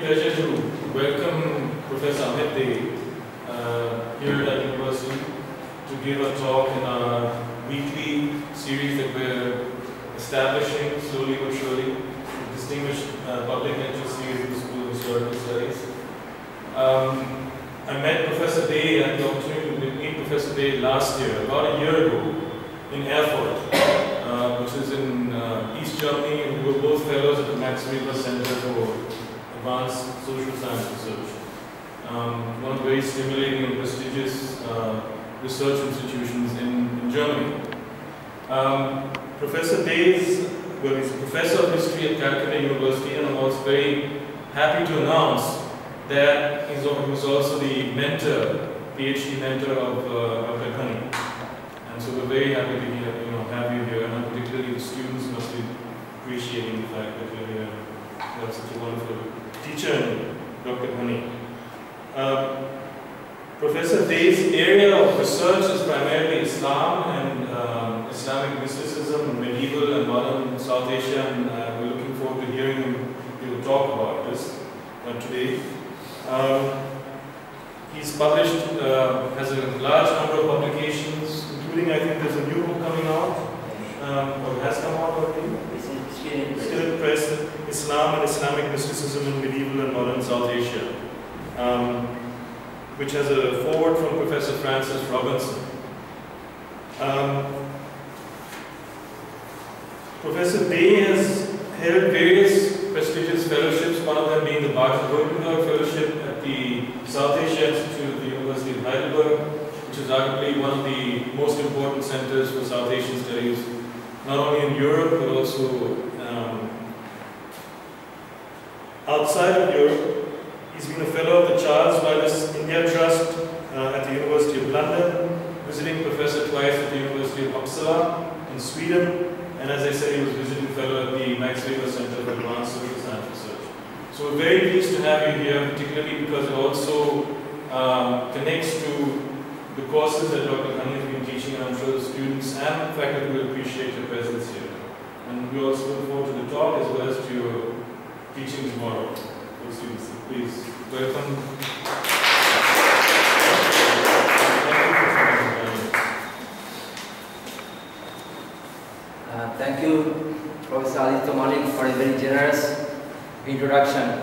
pleasure to welcome Professor Amit Dey uh, here at University to give a talk in our weekly series that we're establishing slowly but surely, a distinguished uh, public lecture series in the School of Historical Studies. Um, I met Professor I had the opportunity to meet Professor Dey last year, about a year ago, in Erfurt, uh, which is in uh, East Germany, and we were both fellows at the Max Weber Center for Advanced Social Science Research. Um, one of the very stimulating and prestigious uh, research institutions in, in Germany. Um, professor Dey's, well, he's a professor of history at Calcutta University, and I'm also very happy to announce that he's, he was also the mentor, PhD mentor of uh, Dr. And so we're very happy to hear, you know, have you here, and particularly the students must be appreciating the fact that you're here. Have such a wonderful teacher, in Dr. Ghani. Um, Professor Dey's area of research is primarily Islam and um, Islamic mysticism, medieval and modern South Asia, and uh, we're looking forward to hearing him he talk about this uh, today. Um, he's published, uh, has a large number of publications, including I think there's a new book coming out, um, or has come out already. It's still Press, Islam and Islamic Mysticism in Medieval and Modern South Asia, um, which has a foreword from Professor Francis Robinson. Um, Professor Dey has held various prestigious fellowships, one of them being the Baden-Württemberg Fellowship at the South Asia Institute of the University of Heidelberg, which is arguably one of the most important centers for South Asian studies, not only in Europe but also um, outside of Europe. He's been a fellow of the Charles Wallace India Trust uh, at the University of London, visiting professor twice at the University of Uppsala in Sweden, and as I said, he was visiting fellow at the Max Weber Center for Advanced Social Science Research. So we're very pleased to have you here, particularly because it also um, connects to the courses that Dr. Ghani has been teaching, and I'm sure the students and faculty will appreciate your presence here. And we also look forward to the talk as well as to your teaching tomorrow students. Please welcome. Uh, thank you, Professor Aditya Malik, for a very generous introduction.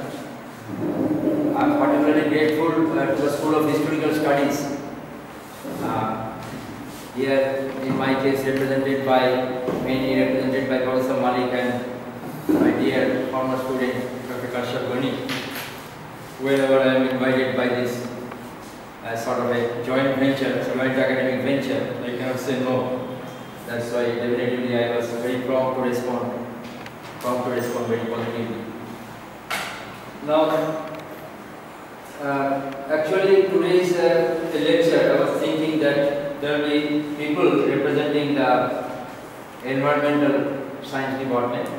I'm particularly grateful uh, to the School of Historical Studies. Uh, here, in my case, represented by, mainly represented by Professor Malik and my dear former student, Dr. Kashshaf Ghani. Wherever I am invited by this as sort of a joint venture, a joint academic venture, I cannot say no. That's why definitely I was very prompt to respond, prompt to respond very positively. Now, uh, actually today's uh, lecture, I was thinking that there will be people representing the environmental science department,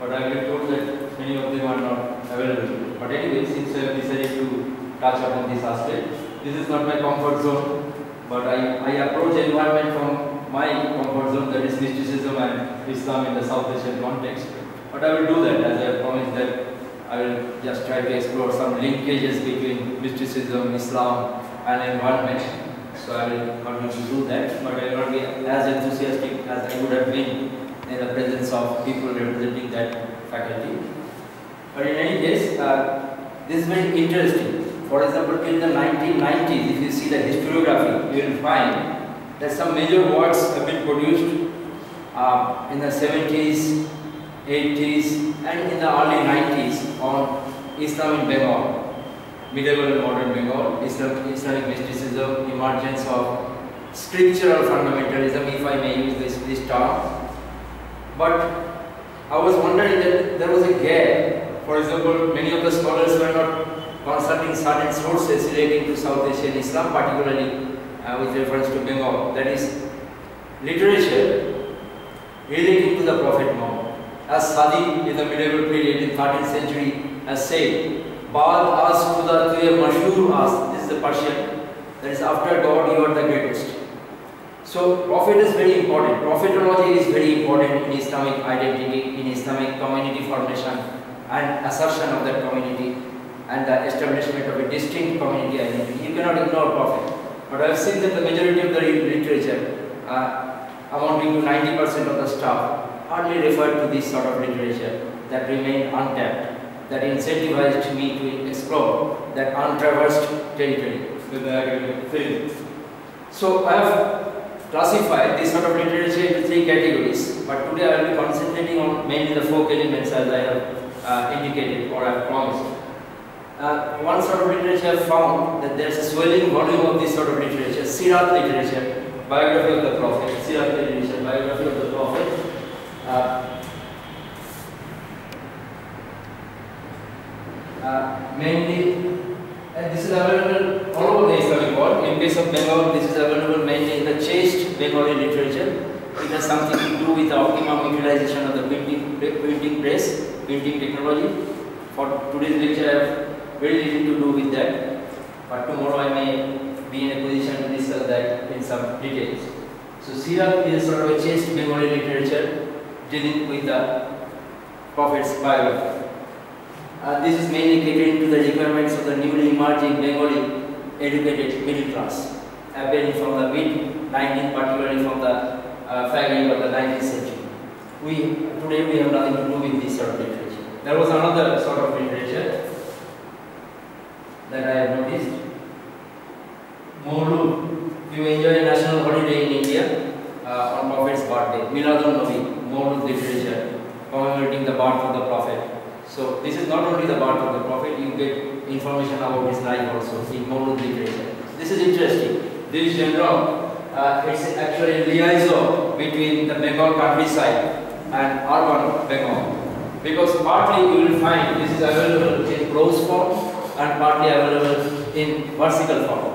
but I have been told that many of them are not available. But anyway, since I have decided to touch upon this aspect, this is not my comfort zone, but I, I approach environment from my comfort zone, that is mysticism and Islam in the South Asian context. But I will do that as I promised that I will just try to explore some linkages between mysticism, Islam and environment. So I will continue to do that, but I will not be as enthusiastic as I would have been in the presence of people representing that faculty. But in any case, uh, this is very interesting. For example, in the 1990s, if you see the historiography, you will find that some major works have been produced uh, in the 70s, 80s, and in the early 90s on Islam in Bengal, medieval and modern Bengal, Islam, Islamic mysticism, emergence of scriptural fundamentalism, if I may use this, this term. But I was wondering that there was a gap. For example, many of the scholars were not consulting certain sources relating to South Asian Islam, particularly uh, with reference to Bengal, that is literature relating to the Prophet Muhammad. As Sadi in the medieval period in 13th century has said, Baad as Khuda tuye mashhur as, this is the Persian, that is after God you are the greatest. So prophet is very important. Prophetology is very important in Islamic identity, in Islamic community formation and assertion of that community and the establishment of a distinct community identity. You cannot ignore Prophet. But I have seen that the majority of the literature, uh, amounting to 90% of the staff, hardly referred to this sort of literature that remained untapped, that incentivized me to explore that untraversed territory with the academic field. So I have classified this sort of literature into three categories, but today I will be concentrating on mainly the four elements as I have uh, indicated or I have promised. Uh, one sort of literature found that there is a swelling volume of this sort of literature, Sirat literature, biography of the Prophet, Sirat literature, biography of the Prophet. Uh, uh, mainly, and this is available all over the Islamic world. In case of Bengal, this is available mainly in the chaste Bengali literature. It has something to do with the optimum utilization of the printing, printing press, printing technology. For today's lecture, I have very little to do with that, but tomorrow I may be in a position to discuss that in some details. So Sirat is sort of a chaste Bengali literature dealing with the Prophet's biography. Uh, this is mainly catering to the requirements of the newly emerging Bengali educated middle class, appearing from the mid 19th, particularly from the uh, fag of the 19th century. We today we have nothing to do with this sort of literature. There was another sort of literature that I have noticed. Maulud, you enjoy a national holiday in India uh, on Prophet's birthday. Miladun Nabi, Maulud literature, commemorating the birth of the Prophet. So this is not only the birth of the Prophet, you get information about his life also in Maulud literature. This is interesting. This genre, uh, it's actually liaison between the Bengal countryside and urban Bengal. Because partly you will find this is available in prose form and partly available in versical form.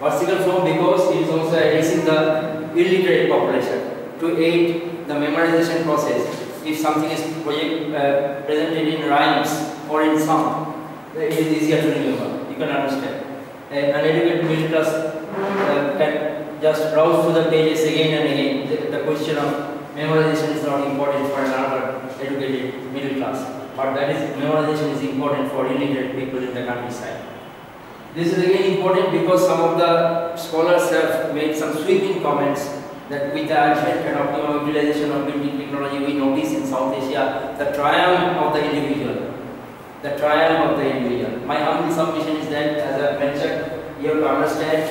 Versical form because it is also addressing the illiterate population to aid the memorization process. If something is project, uh, presented in rhymes or in song, it is easier to remember. You can understand. an educated middle class uh, can just browse through the pages again and again. The, the question of memorization is not important for an educated middle class but that is memorization is important for illiterate people in the countryside. This is again important because some of the scholars have made some sweeping comments that with the advent and optimum utilization of building technology we notice in South Asia the triumph of the individual. The triumph of the individual. My humble submission is that as I mentioned, you have to understand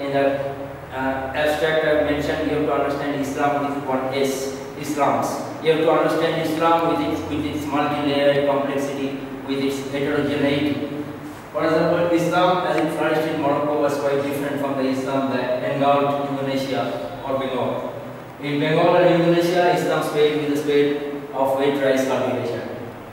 in the uh, abstract I mentioned you have to understand Islam with one S, Islams. You have to understand Islam with its, with its multi-layered complexity, with its heterogeneity. For example, Islam as it flourished in Morocco was quite different from the Islam that engulfed Indonesia or Bengal. In Bengal and Indonesia, Islam spade with the spade of wet rice cultivation.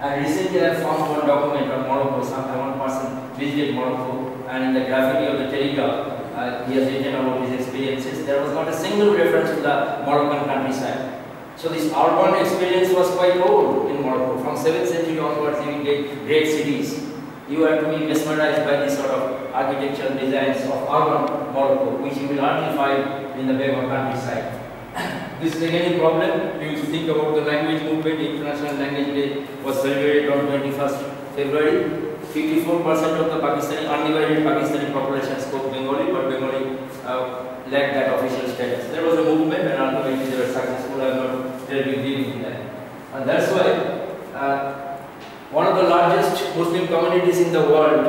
And recently I found one document on Morocco, one person visited Morocco and in the graffiti of the telegraph, uh, he has written about his experiences. There was not a single reference to the Moroccan countryside. So this urban experience was quite old in Morocco. From 7th century onwards, you get great cities. You have to be mesmerized by this sort of architectural designs of urban Morocco, which you will hardly find in the Bengal countryside. This is again a problem. You think about the language movement, International Language Day was celebrated on 21st February. 54% of the Pakistani, undivided Pakistani population spoke Bengali, but Bengali uh, lacked that official status. There was a movement and ultimately they were successful. I'm not terribly with that. And that's why uh, one of the largest Muslim communities in the world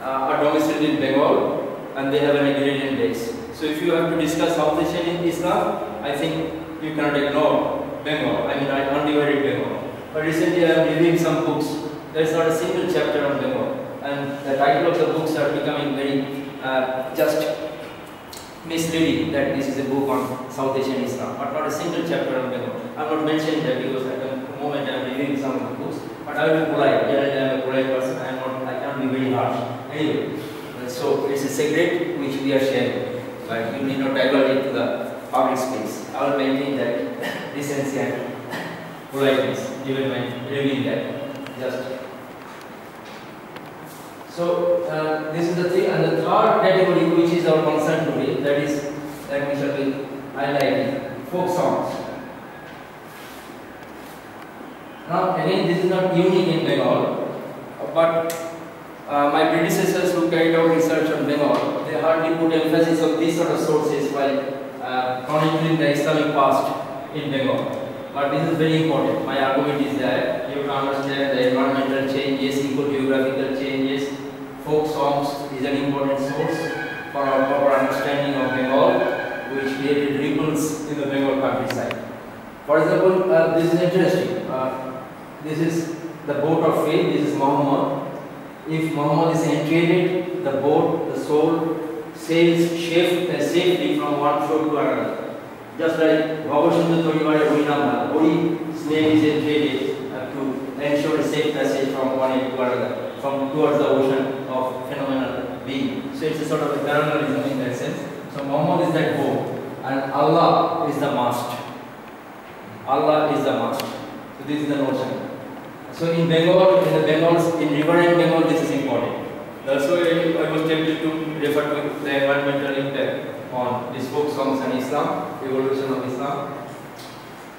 uh, are domiciled in Bengal and they have an agrarian base. So if you have to discuss South Asian in Islam, I think you cannot ignore Bengal, I mean I undivided Bengal. But recently I am reading some books, there is not a single chapter on Bengal. And the title of the books are becoming very uh, just misleading that this is a book on South Asian Islam, but not a single chapter on Bengal. I'm not mentioning that because at the moment I'm reading some of the books, but I will be polite. Generally, I'm a polite person. I'm not. I can't be very harsh. Anyway, so it's a secret which we are sharing, but you need not divulge it to the public space. I will maintain that decency and politeness, even when reviewing that. Just so uh, this is the thing, and the third category which is our concern today, that is that we shall be highlighting folk songs. Now again, this is not unique in Bengal, but uh, my predecessors who carried out research on Bengal, they hardly put emphasis on these sort of sources while uh, chronicling the Islamic past in Bengal. But this is very important. My argument is that you have to understand the environmental changes, eco-geographical changes, folk songs is an important source for our proper understanding of Bengal, which created ripples in the Bengal countryside. For example, uh, this is interesting. Uh, this is the boat of faith, this is Muhammad. If Muhammad is entreated, the boat, the soul, sails shift, uh, safely from one shore to another. Just like Bhagavatsindhu Toribare Horinama, Hori's name is entreated uh, to ensure a safe passage from one end to another, from towards the ocean of phenomenal being. So it's a sort of a parallelism in that sense. So Muhammad is that boat and Allah is the mast. Allah is the mast. So this is the notion. So in Bengal, in the Bengals, in riverine Bengal, this is important. That's why I was tempted to refer to the environmental impact on these folk songs and Islam, evolution of Islam.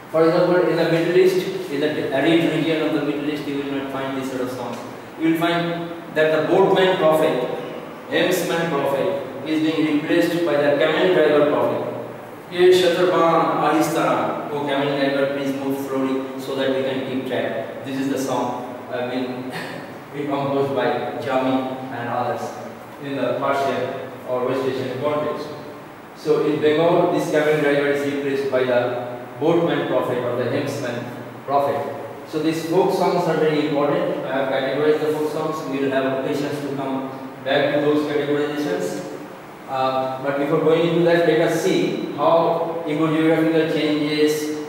For example, in the Middle East, in the arid region of the Middle East, you will not find this sort of songs. You will find that the boatman prophet, helmsman prophet, is being replaced by the camel driver prophet. Here, Shatarban Ahistara, oh camel driver, please move slowly so that we can keep track. This is the song uh, been composed by Jami and others in the Persian or West Asian context. So in Bengal, this camel driver is replaced by the boatman prophet or the helmsman prophet. So these folk songs are very important. I have categorized the folk songs. We will have occasions to come back to those categorizations. Uh, but before going into that, let us see how ecogeographical changes,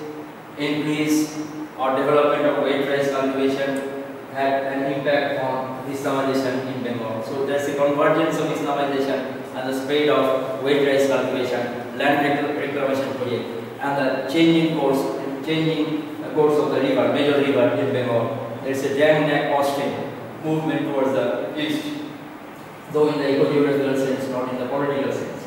increase or development of wet rice cultivation had In Bengal. So there's a convergence of Islamization and the spread of wet rice cultivation, land reclamation project, and the changing course, changing course of the river, major river in Bengal. There's a dam neck Austin movement towards the east, though in the ecogeographical sense, not in the political sense.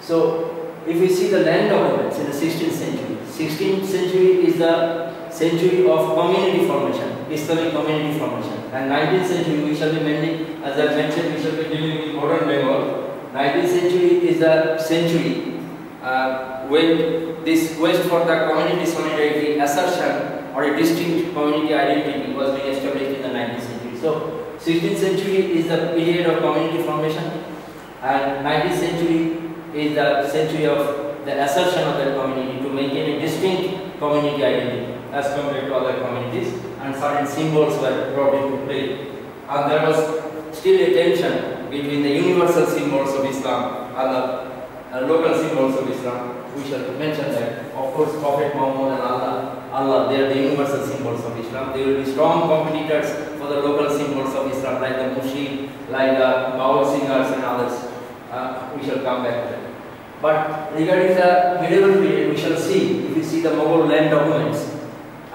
So if we see the land documents in the 16th century, 16th century is the century of community formation, Islamic community formation. And 19th century, we shall be mainly, as I mentioned, we shall be dealing with modern Bengal. 19th century is the century uh, when this quest for the community solidarity assertion or a distinct community identity was being established in the 19th century. So 16th century is the period of community formation and 19th century is the century of the assertion of that community to maintain a distinct community identity as compared to other communities and certain symbols were brought into play. And there was still a tension between the universal symbols of Islam and the uh, local symbols of Islam. We shall mention that. Of course, Prophet Muhammad and Allah, Allah, they are the universal symbols of Islam. They will be strong competitors for the local symbols of Islam, like the Mushrik, like the Baul singers and others. Uh, we shall come back to that. But regarding the medieval period, we shall see, if we see the Mughal land documents,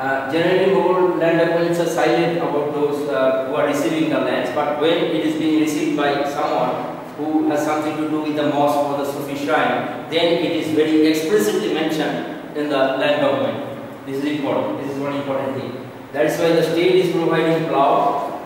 uh, generally Mughal land documents are silent about those uh, who are receiving the lands, but when it is being received by someone who has something to do with the mosque or the Sufi shrine, then it is very explicitly mentioned in the land document. This is important. This is one important thing. That is why the state is providing plow,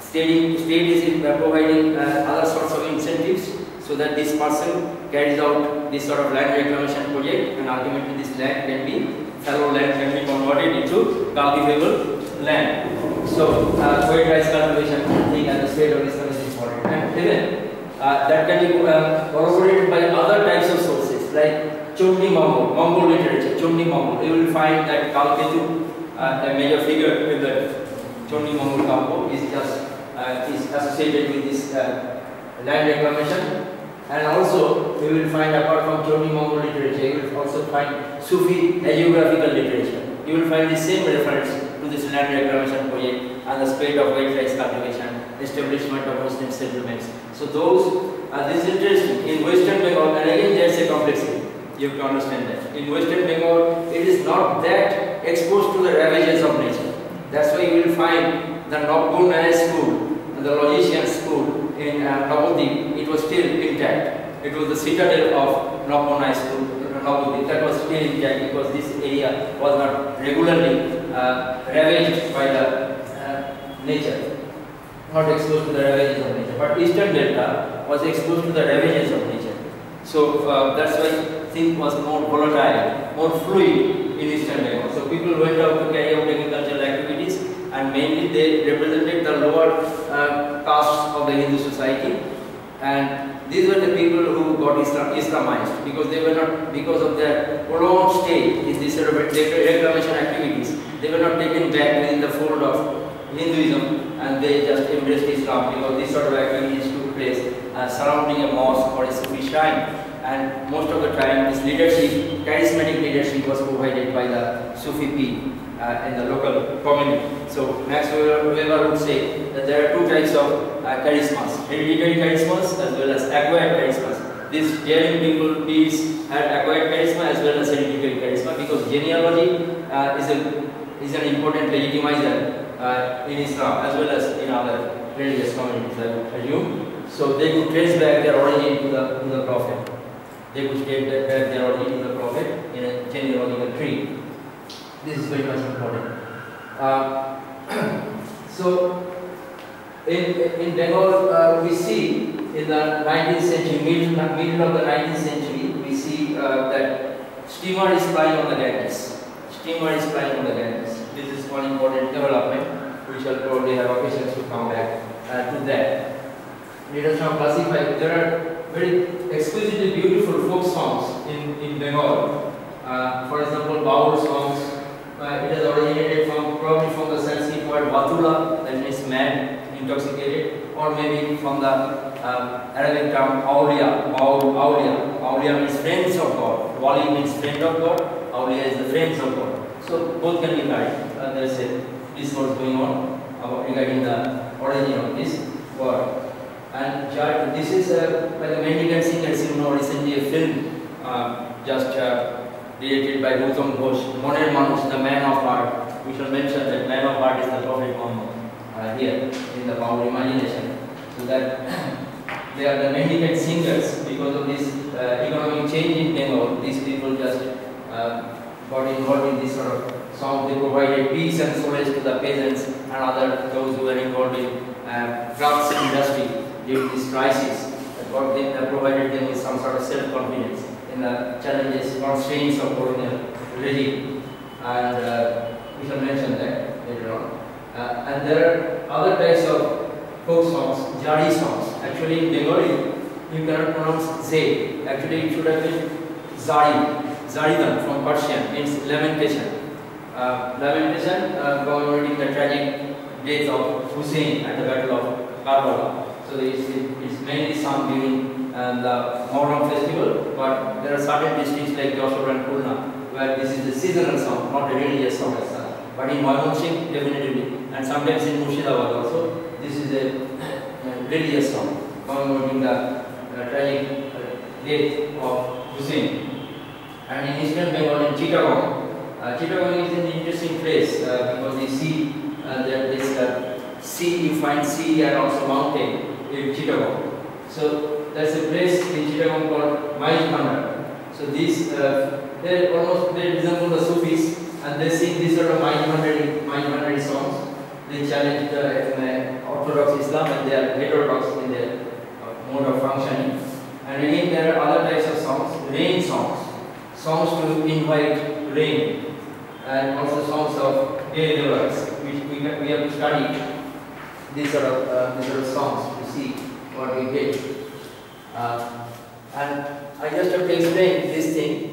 state, state is providing uh, other sorts of incentives so that this person carries out this sort of land reclamation project and ultimately this land can be, fallow land can be converted into cultivable land. So, uh, rice cultivation thing at the state of is important. And even uh, that can be uh, corroborated by other types of sources like Chondi Mongol, Mongol literature, Chondi Mongol. You will find that Kalketu, uh, the major figure in the Chondi Mongol is just uh, is associated with this uh, land reclamation. And also, we will find apart from Chondi Mongol literature, you will also find Sufi hagiographical literature. You will find the same reference to this land reclamation project and the spread of rice cultivation, establishment of Muslim settlements. So those, uh, this is interesting. In Western Bengal, and again there is a complexity. You have to understand that. In Western Bengal, it is not that exposed to the ravages of nature. That's why you will find the Nobgunaya school, and the logician school in uh, it was still intact. It was the citadel of Nobgunaya school, that was still intact because this area was not regularly uh, ravaged by the uh, nature. not exposed to the ravages of nature. But Eastern Delta was exposed to the ravages of nature. So uh, that's why things was more volatile, more fluid in Eastern Bengal. So people went out to carry out agricultural activities and mainly they represented the lower uh, castes of the Hindu society. And these were the people who got Islam, Islamized because they were not, because of their prolonged stay in these sort of reclamation activities, they were not taken back within the fold of Hinduism and they just embraced Islam because these sort of activities took place uh, surrounding a mosque or a Sufi shrine and most of the time this leadership, charismatic leadership was provided by the Sufi P uh, in the local community. So Max Weber would say that there are two types of uh, charismas, hereditary charismas as well as acquired charismas. These daring people pirs had acquired charisma as well as hereditary charisma because genealogy uh, is, a, is an important legitimizer uh, in Islam as well as in other religious communities, I assume. So they could trace back their origin to the, to the Prophet. They could trace back their origin to the Prophet in a genealogical tree. This is very much important. Uh, so, in, in Bengal, uh, we see in the 19th century, middle, middle of the 19th century, we see uh, that steamer is flying on the Ganges. Steamer is flying on the Ganges. This is one important development. We shall probably have occasions to come back uh, to that. Let us now classify. There are very exquisitely beautiful folk songs in, in Bengal. Uh, for example, Baul songs, uh, it has originated from probably from the Sanskrit word Vatula, that means man, intoxicated, or maybe from the uh, Arabic term Aulia, Aulia. Aulia means friends of God. Wali means friend of God. Aulia is the friends of God. So both can be right. Uh, there is a discourse going on about regarding the origin of this word. And this is uh, by the mendicant singers, you know, recently a film uh, just uh, directed by Gautam Ghosh, Moner Manush, the man of art. We shall mention that man of art is the Prophet Muhammad uh, here in the power imagination. So that they are the mendicant singers because of this uh, economic change in Bengal. These people just uh, got involved in this sort of song. They provided peace and solace to the peasants and other those who were involved in uh, crafts industry during this crisis. That they provided them with some sort of self-confidence in the challenges, constraints of colonial regime. And uh, we shall mention that later on. Uh, and there are other types of folk songs, jari songs. Actually in Bengali, you cannot pronounce Z. Actually it should have been Zari. Zaridan from Persian means lamentation. Uh, lamentation uh, commemorating the tragic death of Hussein at the Battle of Karbala. So it's, it's mainly sung during and the Muharram festival, but there are certain districts like Jessore and Khulna where this is a seasonal song, not a religious song. But in Mymensingh, definitely, and sometimes in Murshidabad also, this is a, religious song commemorating the uh, tragic uh, death of Hussein. And in Eastern Bengal, in Chittagong, uh, Chittagong is an interesting place uh, because you see uh, there is uh, sea, you find sea and also mountain in Chittagong. So there's a place in Chittagong called Maij So these, uh, they almost they resemble the Sufis and they sing these sort of Maij songs. They challenge the uh, Orthodox Islam and they are heterodox in their uh, mode of functioning. And again, there are other types of songs, rain songs, songs to invite rain, and also songs of laborers, which we, we have to study these sort of uh, these sort of songs to see what we get. Uh, and I just have to explain this thing.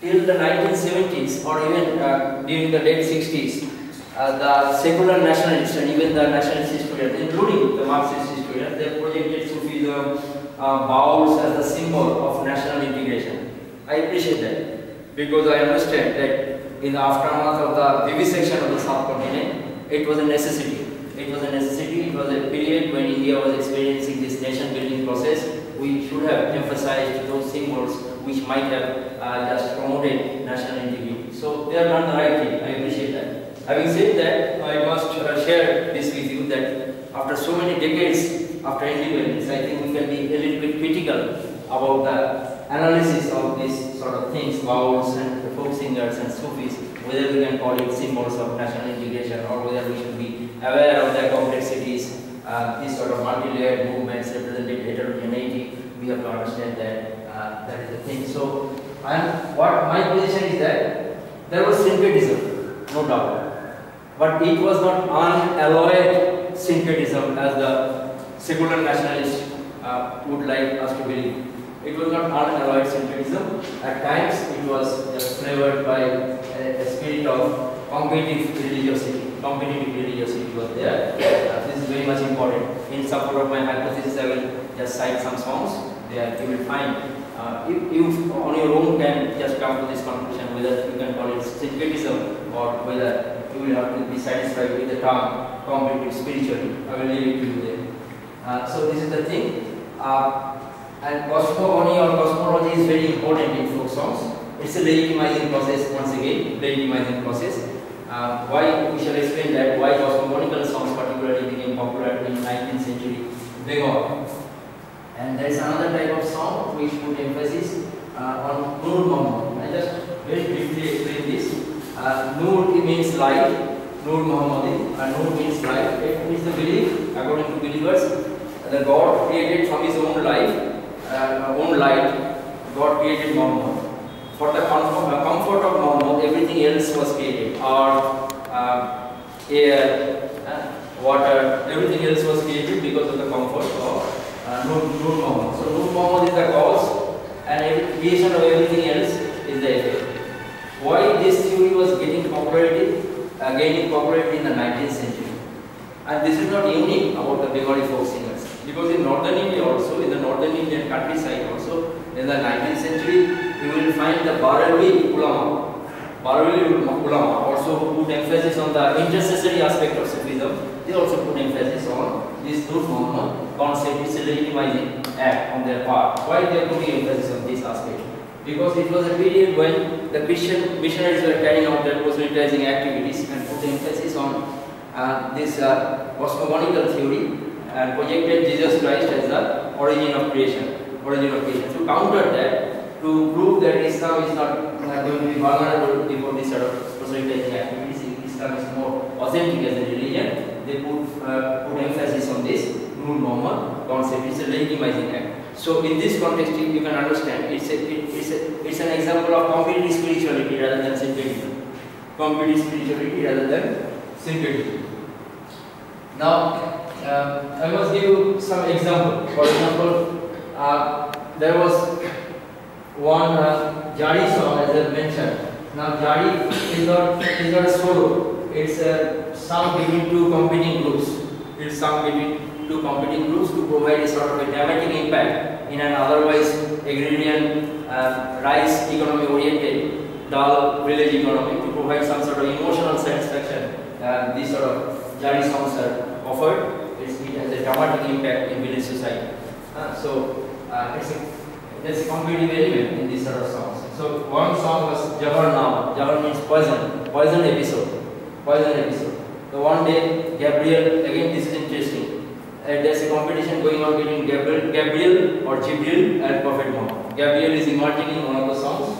Till the 1970s or even uh, during the late 60s, uh, the secular nationalists and even the nationalist historians, including the Marxist historians, they projected Sufism, uh, Bauls as the symbol of national integration. I appreciate that because I understand that in the aftermath of the vivisection of the subcontinent, it was a necessity. It was a necessity, it was a period when India was experiencing this nation building process. We should have emphasized those symbols which might have uh, just promoted national integrity. So they have done the right thing, I appreciate. Having said that, I must uh, share this with you that after so many decades after independence, I think we can be a little bit critical about the analysis of these sort of things, Bauls and folk singers and Sufis, whether we can call it symbols of national integration or whether we should be aware of their complexities. Uh, these sort of multi-layered movements represented heterogeneity. We have to understand that uh, that is the thing. So, and what my position is that there was syncretism, no doubt, but it was not unalloyed syncretism as the secular nationalists uh, would like us to believe. It was not unalloyed syncretism. At times, it was just flavored by a, a spirit of competitive religiosity. Competitive religiosity was there. Uh, this is very much important. In support of my hypothesis, I will just cite some songs. There you will find. Uh, if you on your own can just come to this conclusion whether you can call it syncretism or whether you will to be satisfied with the term competitive spirituality. I will leave it to you there. Uh, so this is the thing. Uh, and cosmogony or cosmology is very important in folk songs. It's a legitimizing process once again, legitimizing process. Uh, why we shall explain that why cosmogonical songs particularly became popular in 19th century Bengal. And there is another type of song which put emphasis uh, on Nur Muhammad. I just very briefly explain this. Uh, Nur means light, Nur Muhammadi, and Nur means light. It is the belief, according to believers, that God created from His own life uh, own light, God created Muhammad. For the comfort, uh, comfort of Muhammad, everything else was created. Earth, uh, air, uh, water, everything else was created because of the comfort of uh, Nur, Muhammad. So Nur Muhammad is the cause and creation of everything else is the effect. Why this theory was getting popularity, uh, gaining popularity in the 19th century. And this is not unique about the Bengali folk singers. Because in northern India also, in the northern Indian countryside also, in the 19th century, you will find the Barelvi ulama. Barelvi ulama also put emphasis on the intercessory aspect of Sufism. They also put emphasis on this Nur Muhammad concept, a legitimizing act on their part. Why they are putting emphasis on this aspect? Because it was a period when the Christian missionaries were carrying out their proselytizing activities and put emphasis on uh, this uh, cosmogonical theory and projected Jesus Christ as the origin of creation, origin of creation. To counter that, to prove that Islam is not uh, going to be vulnerable before this sort of proselytizing activities, Islam is more authentic as a religion, they put, uh, put emphasis on this Nur Muhammad concept. It's a legitimizing act. So in this context, you can understand it's a, it, it's a, it's an example of competitive spirituality rather than syncretism. Competitive spirituality rather than syncretism. Now, uh, I must give you some example. For example, uh, there was one uh, Jari song as I mentioned. Now Jari is not is not a solo. It's a sung between two competing groups. It's sung between two competing groups to provide a sort of a dramatic impact in an otherwise agrarian, uh, rice economy oriented, dull village economy to provide some sort of emotional satisfaction. Uh, these sort of Jari songs are offered it has a dramatic impact in village society. Uh, so uh, it's a, there's a element in these sort of songs. So one song was Jahar Naam. Jahar means poison, poison episode, poison episode. So one day Gabriel, again this is interesting. Uh, there's a competition going on between Gabriel, Gabriel or Jibril and Prophet Muhammad. Gabriel is emerging in one of the songs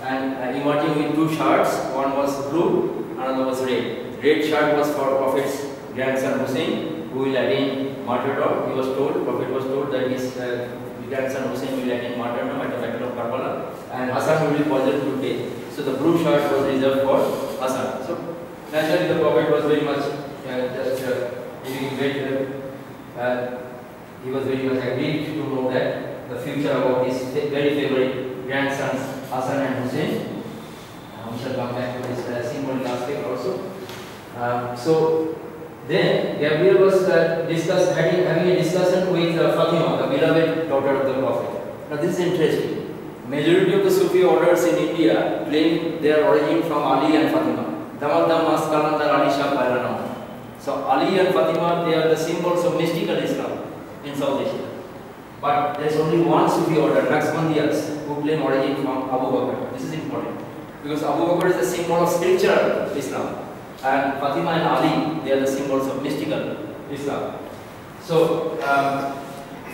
and uh, emerging with two shirts. One was blue, another was red. Red shirt was for Prophet's grandson Hussein who will attain martyrdom. He was told, Prophet was told that his uh, grandson Hussein will attain martyrdom at the Battle of Karbala and Hassan will be poisoned to. So the blue shirt was reserved for Hassan. So naturally the Prophet was very much uh, just uh, giving great, uh, he was very much agreed to know that the future about his very favorite grandsons Hassan and Hussein. Uh, we shall come back to this uh, symbolic aspect also. Um, so then Gabriel was uh, discuss, having, having a discussion with uh, Fatima, the beloved daughter of the Prophet. Now this is interesting. Majority of the Sufi orders in India claim their origin from Ali and Fatima. Damadam Maskalandar Ali Shah Bairanam. So Ali and Fatima, they are the symbols of mystical Islam in South Asia. But there is only one Sufi order, Naqshbandiyas, who claim origin from Abu Bakr. This is important because Abu Bakr is the symbol of spiritual Islam and Fatima and Ali, they are the symbols of mystical Islam. So, um,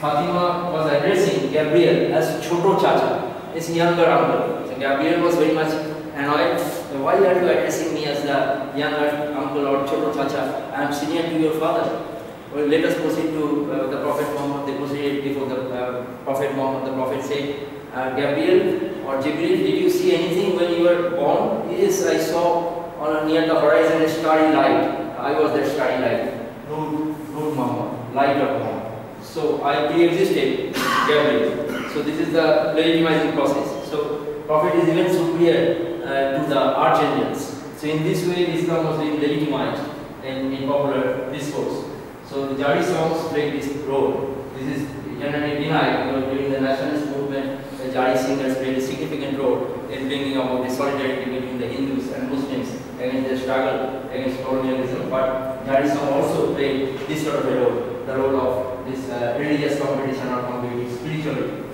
Fatima was addressing Gabriel as Choto Chacha, his younger uncle. So, Gabriel was very much annoyed "Uh, Why are you addressing me as the younger uncle or Choto Chacha? I am senior to your father. Well, let us proceed to uh, the Prophet Muhammad. They proceeded before the uh, Prophet Muhammad. The Prophet said, uh, Gabriel or Jibril, did you see anything when you were born? Yes, I saw on near the horizon a starry light. I was that starry light. Nur, Nur Muhammad, light of Muhammad. So I pre-existed Gabriel. So this is the legitimizing process. So Prophet is even superior to the archangels. So in this way, Islam was being legitimized in, in popular discourse. So the Jari songs played this role. This is generally denied because during the nationalist movement, the Jari singers played a significant role in bringing about the solidarity between the Hindus and Muslims against the struggle against colonialism. But Jari song also played this sort of a role, the role of this uh, religious competition or competing spiritually.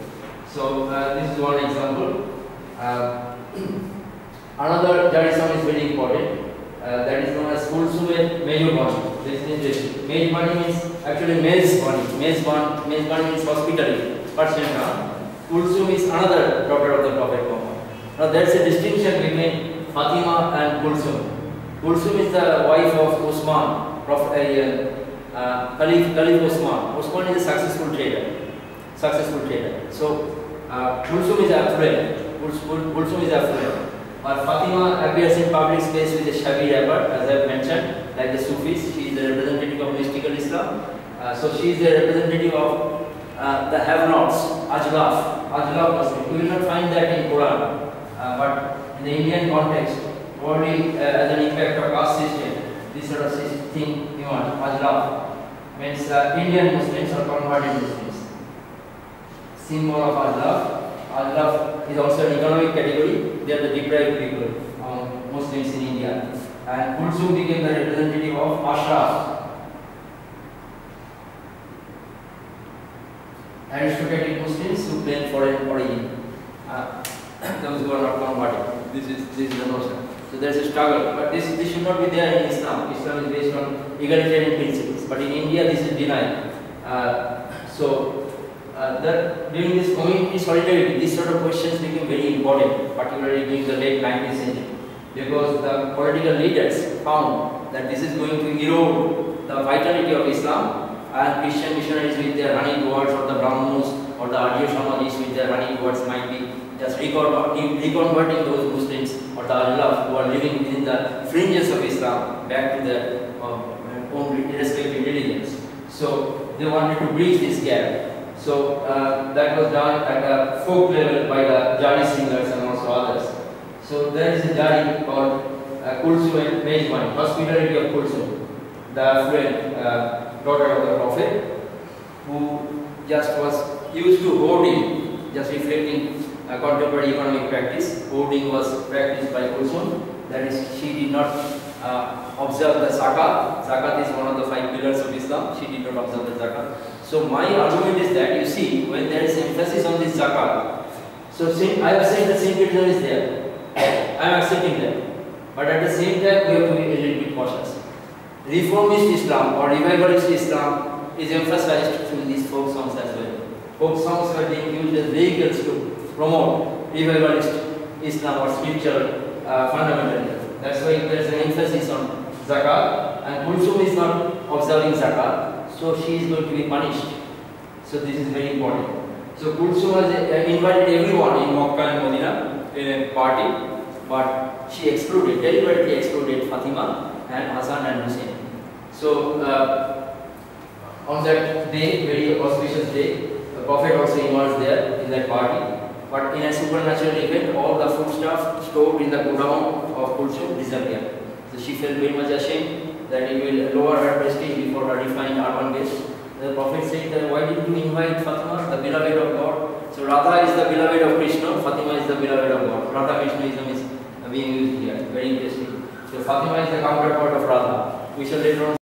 So uh, this is one example. Uh, another song is very important. Uh, that is known as Kulsume Mejubani. This is interesting. Mejubani means actually Mezbani. Mezbani, Mezbani means hospitality. Persian term. Kulsum is another daughter of the Prophet Muhammad. Now there is a distinction between Fatima and Kulsum. Kulsum is the wife of Usman, Prophet, uh, uh, Khalif, Khalif Usman. Usman is a successful trader. Successful trader. So uh, Kulsum is affluent. Kulsum is affluent. Or Fatima appears in public space with a shabby wrapper, as I have mentioned, like the Sufis. She is the representative of mystical Islam. Uh, so she is the representative of uh, the have-nots, Ajlaf, Ajlaf Muslim. You will not find that in Quran, uh, but in the Indian context, probably uh, as an impact of caste system, this sort of thing emerged. Ajlaf means uh, Indian Muslims or converted Muslims. Symbol of Ajlaf. Ajlaf is also an economic category. They are the deprived people, um, Muslims in India. And Kulsum became the representative of Ashraf, aristocratic Muslims who claim foreign origin. Uh, those who are not converted. This is this is the notion. So there is a struggle, but this this should not be there in Islam. Islam is based on egalitarian principles, but in India this is denied. Uh, so uh, that during this community solidarity, these sort of questions became very important, particularly during the late 19th century, because the political leaders found that this is going to erode the vitality of Islam and Christian missionaries with their running words or the Brahmins or the Arya Samajis with their running words might be just reconverting those Muslims or the Allah who are living within the fringes of Islam back to their uh, own respective religions. So they wanted to bridge this gap. So uh, that was done at a folk level by the Jari singers and also others. So there is a Jari called uh, Kulsum and Mejman, hospitality of Kulsum, the affluent uh, daughter of the Prophet, who just was used to hoarding, just reflecting uh, contemporary economic practice. Hoarding was practiced by Kulsum, that is, she did not uh, observe the zakat. Zakat is one of the five pillars of Islam. She did not observe the zakat. So my argument is that you see when there is emphasis on this zakat, so I have said the syncretism is there. I am accepting that. But at the same time we have to be a little bit cautious. Reformist Islam or revivalist Islam is emphasized through these folk songs as well. Folk songs are being used as vehicles to promote revivalist Islam or spiritual uh, fundamentalism. That's why there is an emphasis on zakat and Kulsum is not observing zakat, so she is going to be punished. So this is very important. So Kulsum has uh, invited everyone in Makkah and Medina in a party, but she excluded, deliberately excluded Fatima and Hassan and Hussein. So uh, on that day, very auspicious day, the Prophet also emerged there in that party. But in a supernatural event, all the foodstuff stored in the godown of Kulsum disappeared. So she felt very much ashamed that it will lower her prestige before her refined urban guests. The Prophet said that why didn't you invite Fatima, the beloved of God? So Radha is the beloved of Krishna, Fatima is the beloved of God. Radha Krishnaism is being used here. Very interesting. So Fatima is the counterpart of Radha. We shall later on